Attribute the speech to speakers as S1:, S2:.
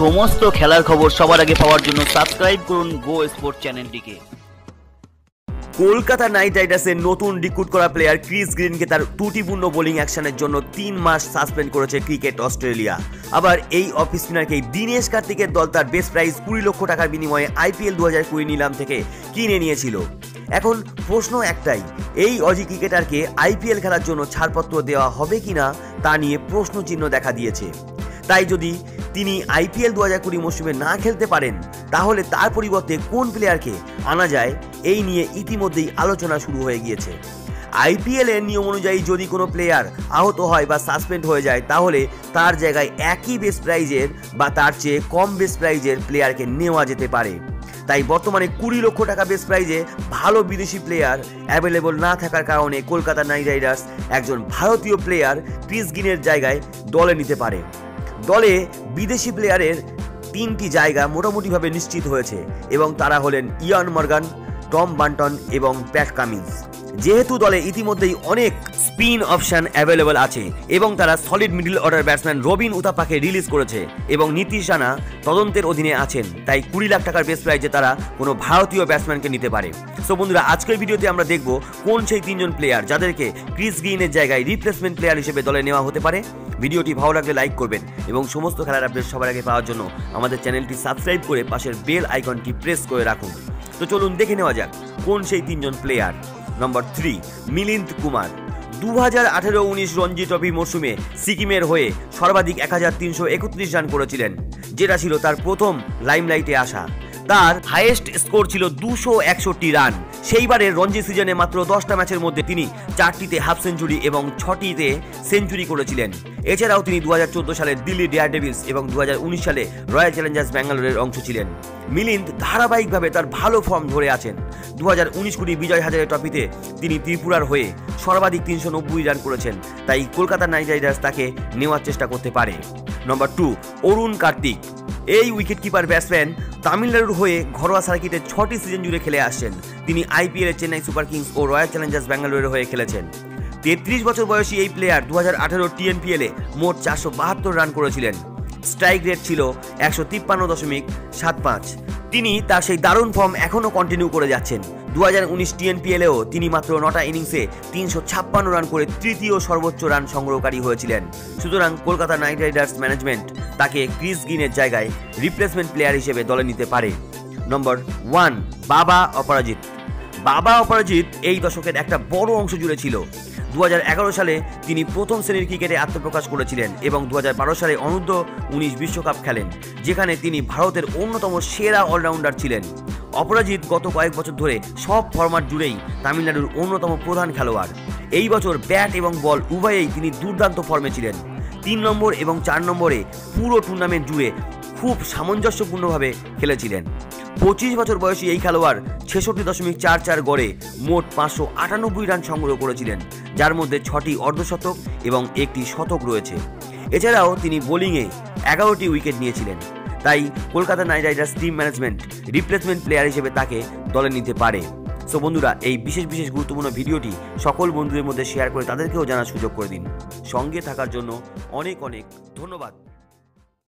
S1: সমস্ত খেলার খবর সবার আগে পাওয়ার জন্য সাবস্ক্রাইব করুন গো স্পোর্ট চ্যানেলটিকে।
S2: কলকাতা নাইট রাইডার্সের নতুন রিক্রুট করা প্লেয়ার ক্রিস গ্রিনকে তার ত্রুটিপূর্ণ বোলিং অ্যাকশনের জন্য তিন মাস সাসপেন্ড করেছে ক্রিকেট অস্ট্রেলিয়া। আবার এই অফ স্পিনারকে দীনেশ কার্তিকের দল তার বেস্ট প্রাইস কুড়ি লক্ষ টাকার বিনিময়ে আইপিএল দু হাজার কুড়ি নিলাম থেকে কিনে নিয়েছিল। এখন প্রশ্ন একটাই, এই অজি ক্রিকেটারকে আইপিএল খেলার জন্য ছাড়পত্র দেওয়া হবে কিনা তা নিয়ে প্রশ্ন চিহ্ন দেখা দিয়েছে। তাই যদি তিনি আইপিএল দু হাজার কুড়ি মৌসুমে না খেলতে পারেন, তাহলে তার পরিবর্তে কোন প্লেয়ারকে আনা যায় এই নিয়ে ইতিমধ্যেই আলোচনা শুরু হয়ে গিয়েছে। আইপিএল এর নিয়ম অনুযায়ী যদি কোনো প্লেয়ার আহত হয় বা সাসপেন্ড হয়ে যায়, তাহলে তার জায়গায় একই বেস্ট প্রাইজের বা তার চেয়ে কম বেস্ট প্রাইজের প্লেয়ারকে নেওয়া যেতে পারে। তাই বর্তমানে কুড়ি লক্ষ টাকা বেস্ট প্রাইজে ভালো বিদেশি প্লেয়ার অ্যাভেলেবল না থাকার কারণে কলকাতা নাইট রাইডার্স একজন ভারতীয় প্লেয়ার ক্রিস গিনের জায়গায় দলে নিতে পারে। দলে বিদেশি প্লেয়ারের তিনটি জায়গা মোটামুটিভাবে নিশ্চিত হয়েছে এবং তারা হলেন ইয়ান মর্গান, টম বান্টন এবং প্যাট কামিন্স। যেহেতু দলে ইতিমধ্যেই অনেক স্পিন অপশন অ্যাভেলেবল আছে এবং তারা solid middle order batsman Robin উতাপাকে release করেছে এবং নীতিশ রানা তদন্তের অধীনে আছেন, তাই কুড়ি লাখ টাকার বেস প্রাইজে তারা কোনো ভারতীয় ব্যাটসম্যানকে নিতে পারে। সো বন্ধুরা, আজকের ভিডিওতে আমরা দেখব কোন সেই তিনজন প্লেয়ার যাদেরকে ক্রিস গ্রিনের জায়গায় রিপ্লেসমেন্ট প্লেয়ার হিসেবে দলে নেওয়া হতে পারে। ভিডিওটি ভালো লাগলে লাইক করবেন এবং সমস্ত খেলার আপডেট সবার আগে পাওয়ার জন্য আমাদের চ্যানেলটি সাবস্ক্রাইব করে পাশের বেল আইকনটি প্রেস করে রাখুন। তো চলুন দেখে নেওয়া যাক কোন সেই তিনজন player number three Milind Kumar. দু হাজার আঠেরো উনিশ রঞ্জি ট্রফি মরশুমে সিকিমের হয়ে সর্বাধিক এক হাজার তিনশো একত্রিশ রান করেছিলেন, যেটা ছিল তার প্রথম লাইমলাইটে আসা। তার হাইয়েস্ট স্কোর ছিল দুশো একষট্টি রান। সেইবারের রঞ্জি সিজনে মাত্র দশটা ম্যাচের মধ্যে তিনি চারটিতে হাফ সেঞ্চুরি এবং ছটিতে সেঞ্চুরি করেছিলেন। এছাড়াও তিনি দুহাজার চোদ্দ সালে দিল্লি ডেয়ার ডেভিলস এবং দু হাজার উনিশ সালে রয়্যাল চ্যালেঞ্জার্স ব্যাঙ্গালোরের অংশ ছিলেন। মিলিন্দ ধারাবাহিকভাবে তার ভালো ফর্ম ধরে আছেন। দু হাজার উনিশ কুড়ি বিজয় হাজারের ট্রফিতে তিনি ত্রিপুরার হয়ে সর্বাধিক তিনশো নব্বই রান করেছেন। তাই কলকাতা নাইট রাইডার্স তাকে নেওয়ার চেষ্টা করতে পারে। Number two Arun Karthik. এই উইকেট কিপার ব্যাটসম্যান তামিলনাড়ুর হয়ে ঘরোয়া সার্কিটে ছটি সিজন জুড়ে খেলে আসছেন। তিনি আইপিএল চেন্নাই সুপার কিংস ও রয়্যাল চ্যালেঞ্জার্স ব্যাঙ্গালোরের হয়ে খেলেছেন। তেত্রিশ বছর বয়সী এই প্লেয়ার দু হাজার আঠেরো টিএনপিএলে মোট চারশো বাহাত্তর রান করেছিলেন। স্ট্রাইক রেট ছিল একশো তিপ্পান্ন দশমিক সাত পাঁচ। তিনি তার সেই দারুণ ফর্ম এখনও কন্টিনিউ করে যাচ্ছেন। দু হাজার উনিশ টিএনপিএলেও তিনি মাত্র নটা ইনিংসে তিনশো ছাপ্পান্ন রান করে তৃতীয় সর্বোচ্চ রান সংগ্রহকারী হয়েছিলেন। সুতরাং কলকাতা নাইট রাইডার্স ম্যানেজমেন্ট তাকে ক্রিস গিনের জায়গায় রিপ্লেসমেন্ট প্লেয়ার হিসেবে দলে নিতে পারে। নম্বর ওয়ান, বাবা অপরাজিৎ। বাবা অপরাজিৎ এই দশকের একটা বড় অংশ জুড়ে ছিল। দু হাজার এগারো সালে তিনি প্রথম শ্রেণির ক্রিকেটে আত্মপ্রকাশ করেছিলেন এবং দু হাজার বারো সালে অনূর্ধ্ব উনিশ বিশ্বকাপ খেলেন, যেখানে তিনি ভারতের অন্যতম সেরা অলরাউন্ডার ছিলেন। অপরাজিৎ গত কয়েক বছর ধরে সব ফরম্যাট জুড়েই তামিলনাড়ুর অন্যতম প্রধান খেলোয়াড়। এই বছর ব্যাট এবং বল উভয়েই তিনি দুর্দান্ত ফর্মে ছিলেন। তিন নম্বর এবং চার নম্বরে পুরো টুর্নামেন্ট জুড়ে খুব সামঞ্জস্যপূর্ণভাবে খেলেছিলেন। পঁচিশ বছর বয়সী এই খেলোয়াড় ছেষট্টি দশমিক চার চার গড়ে মোট পাঁচশো আটানব্বই রান সংগ্রহ করেছিলেন। যার মধ্যে ছটি অর্ধশতক এবং একটি শতক রয়েছে। এছাড়াও তিনি বোলিংয়ে এগারোটি উইকেট নিয়েছিলেন। তাই Kolkata Knight Riders team management replacement player হিসেবে তাকে দলে নিতে পারে। সো বন্ধুরা, এই বিশেষ বিশেষ গুরুত্বপূর্ণ ভিডিওটি সকল বন্ধুদের মধ্যে শেয়ার করে তাদেরকেও জানার সুযোগ করে দিন। সঙ্গে থাকার জন্য অনেক অনেক ধন্যবাদ।